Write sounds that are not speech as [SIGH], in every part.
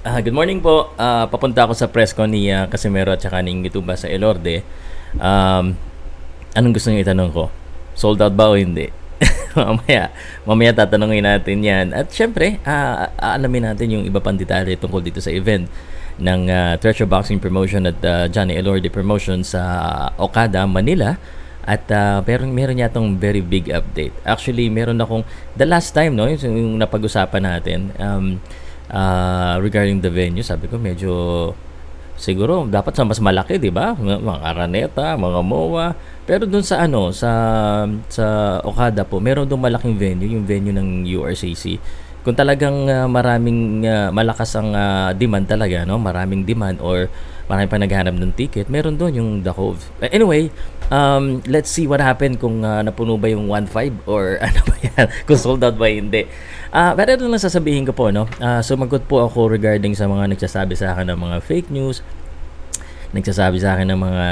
Ah, good morning po. Ah, papunta ako sa press con ni ah, Casimero at saka ni Gituba sa Elorde. Um, anong gusto niyo itanong ko? Sold out ba o hindi? [LAUGHS] mamaya, mamaya tatanungin natin yan. At syempre, ah, aalamin natin yung iba pang detalye tungkol dito sa event ng ah, Treasure Boxing Promotion at ah, Johnny Elorde Promotion sa Okada, Manila. At uh, meron, meron yatang very big update. Actually, meron akong, the last time, no, yung, yung napag-usapan natin, um, uh, regarding the venue, sabi ko medyo siguro dapat sa mas malaki, 'di ba? Mga Araneta, mga MOA. Pero doon sa ano, sa sa Okada po, meron doon malaking venue, yung venue ng URCC. Kung talagang uh, maraming uh, malakas ang uh, demand talaga, no? Maraming demand or marami pa naghahanap ng ticket, meron doon yung The Cove. Anyway, um, let's see what happened kung uh, napuno ba yung 1.5 or [LAUGHS] ano ba yan, kung sold out ba hindi. Uh, pero ito lang sasabihin ko po, no? Uh, sumagot po ako regarding sa mga nagsasabi sa akin ng mga fake news, nagsasabi sa akin ng mga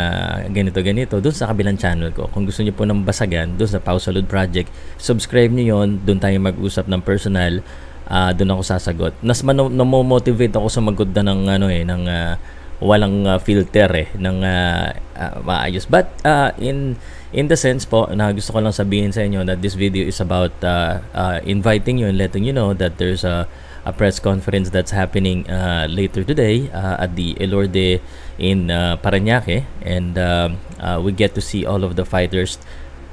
ganito-ganito doon sa kabilang channel ko. Kung gusto niyo po ng basagan doon sa Pau Salud Project, subscribe niyo yon Doon tayo mag-usap ng personal. Uh, doon ako sasagot. Nas namo-motivate ako sa magod na ng ano eh ng uh, walang uh, filter eh ng uh, uh, maayos. But uh, in in the sense po na gusto ko lang sabihin sa inyo that this video is about uh, uh, inviting you and letting you know that there's a, a press conference that's happening uh, later today uh, at the Elorde in uh, Paranaque and uh, uh, we get to see all of the fighters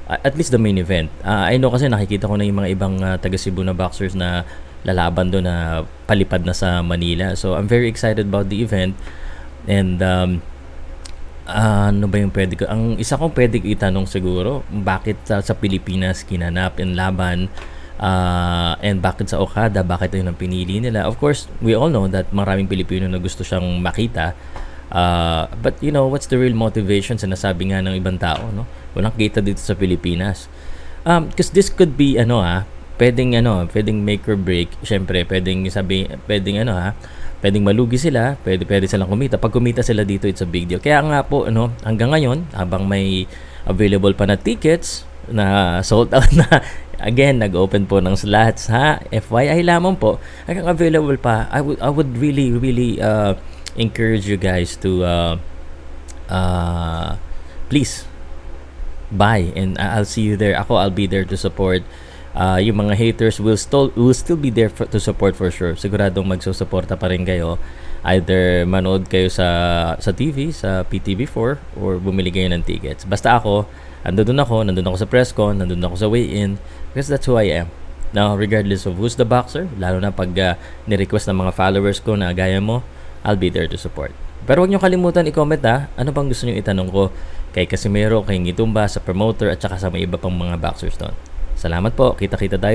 at least the main event. Uh, I know kasi nakikita ko na yung mga ibang uh, taga Cebu na boxers na lalaban doon na palipad na sa Manila. So I'm very excited about the event and um, Uh, ano ba yung pwede ko? Ang isa kong pwede itanong siguro, bakit sa, sa Pilipinas kinanap in laban uh, and bakit sa Okada, bakit yun ang pinili nila? Of course, we all know that maraming Pilipino na gusto siyang makita. Uh, but you know, what's the real motivation? Sinasabi nga ng ibang tao, no? Walang kita dito sa Pilipinas. Um, because this could be, ano ah, pwedeng ano, pwedeng make or break. Syempre, pwedeng sabi, pwedeng ano ah, pwedeng malugi sila, pwede, pwede silang kumita. Pag kumita sila dito, it's a big deal. Kaya nga po, ano, hanggang ngayon, habang may available pa na tickets, na sold out na, [LAUGHS] again, nag-open po ng slots, ha? FYI lamang po, hanggang available pa, I would, I would really, really uh, encourage you guys to, uh, uh, please, buy and I'll see you there. Ako, I'll be there to support uh, yung mga haters will still will still be there for, to support for sure. Siguradong magsusuporta pa rin kayo. Either manood kayo sa sa TV, sa PTV4 or bumili kayo ng tickets. Basta ako, andun ako, nandun ako sa press con, nandun ako sa weigh-in because that's who I am. Now, regardless of who's the boxer, lalo na pag uh, ni-request ng mga followers ko na gaya mo, I'll be there to support. Pero huwag niyo kalimutan i-comment ha, ano bang gusto niyo itanong ko kay Casimero, kay Ngitumba, sa promoter at saka sa may iba pang mga boxers doon. Salamat po. Kita-kita tayo.